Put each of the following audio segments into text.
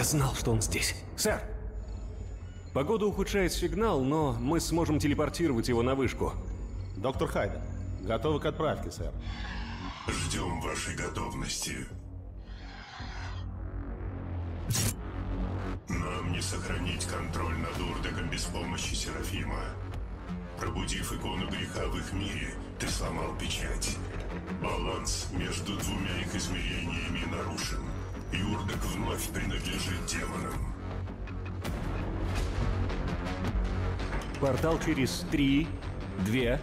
Я знал, что он здесь. Сэр! Погода ухудшает сигнал, но мы сможем телепортировать его на вышку. Доктор Хайден, готовы к отправке, сэр. Ждем вашей готовности. Нам не сохранить контроль над Урдеком без помощи Серафима. Пробудив икону греха в их мире, ты сломал печать. Баланс между двумя их измерениями нарушен, и Урдек вновь принадлежит демонам. Портал через три, две,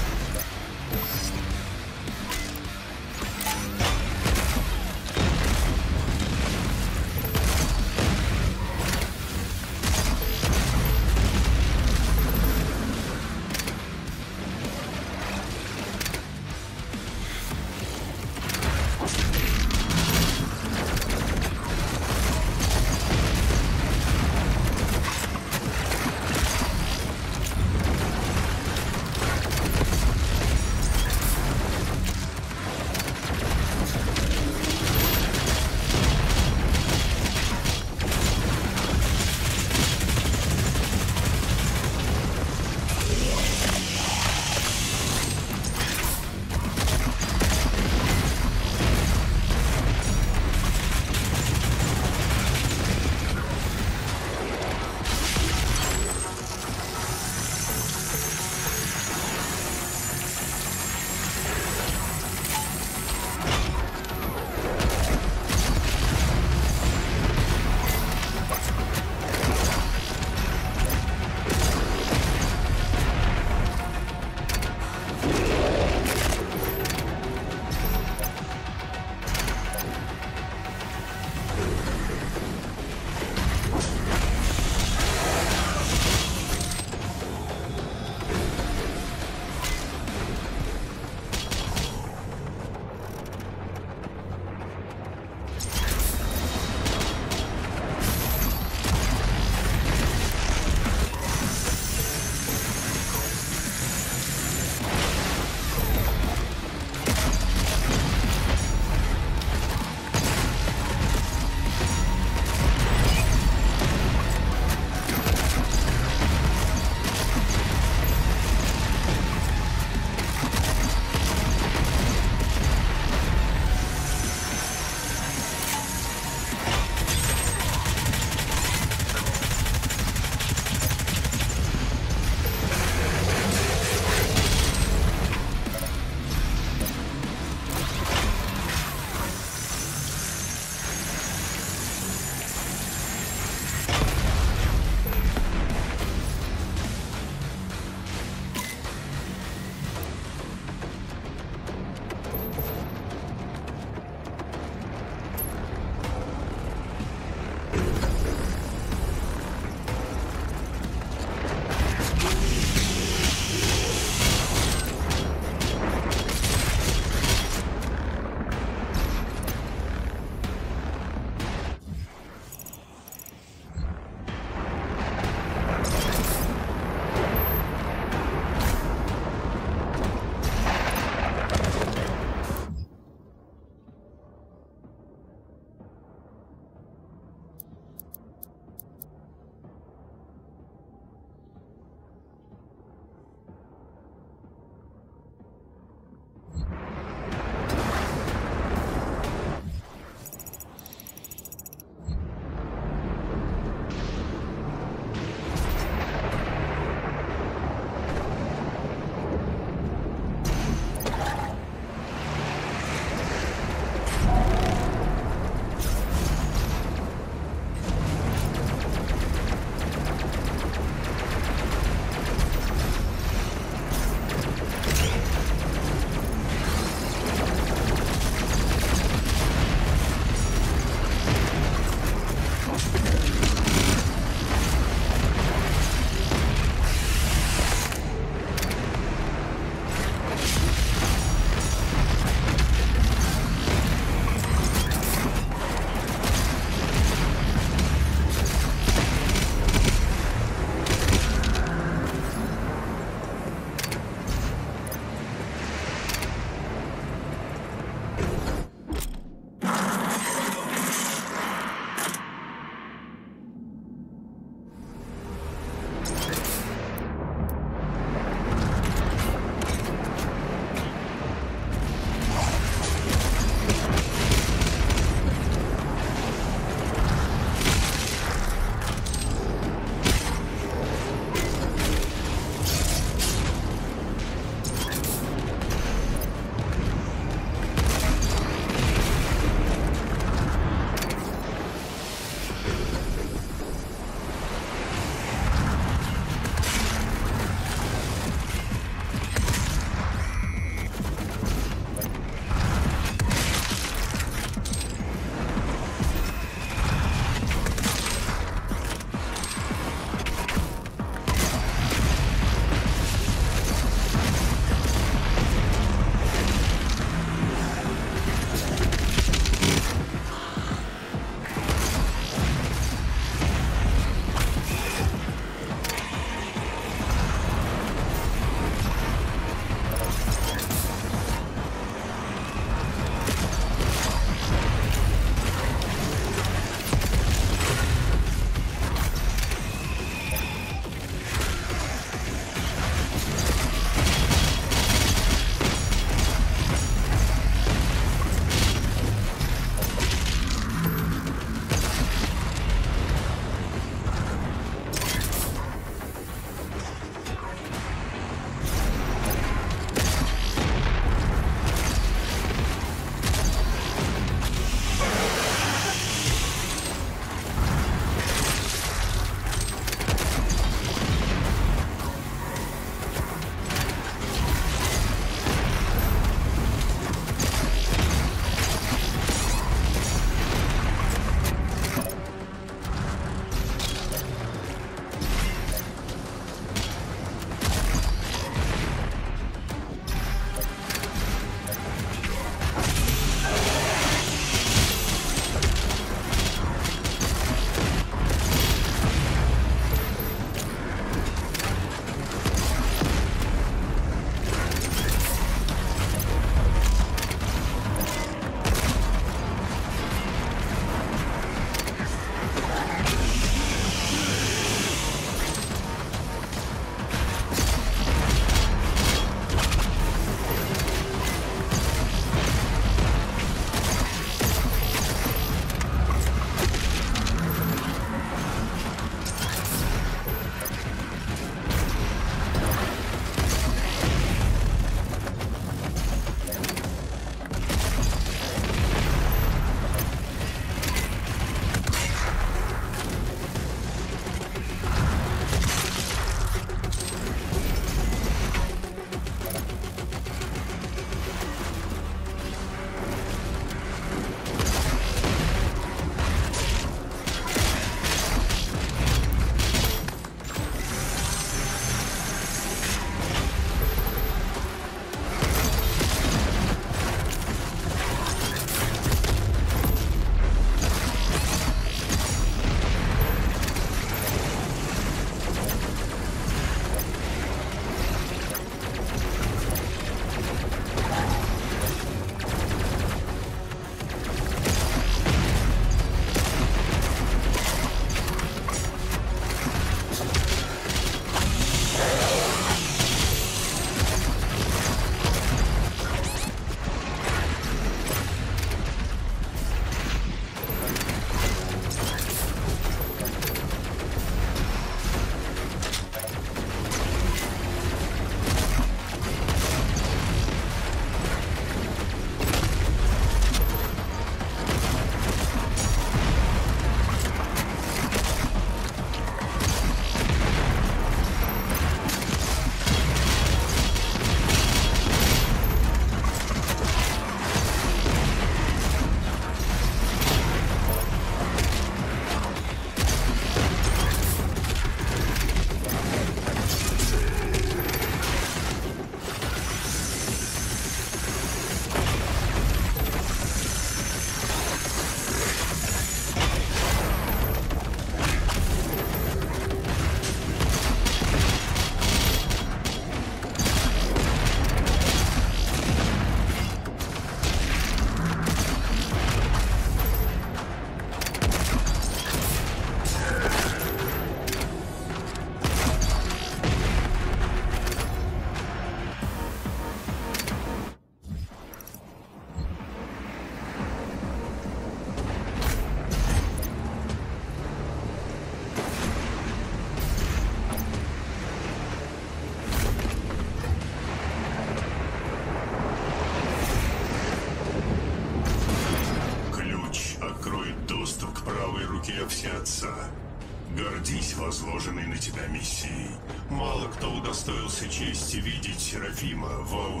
Серафима воочию.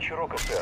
Передача уроков ТЭС.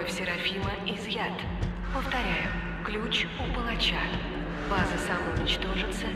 Кровь Серафима изъят. Повторяю, ключ у палача. База самоуничтожится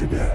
тебя.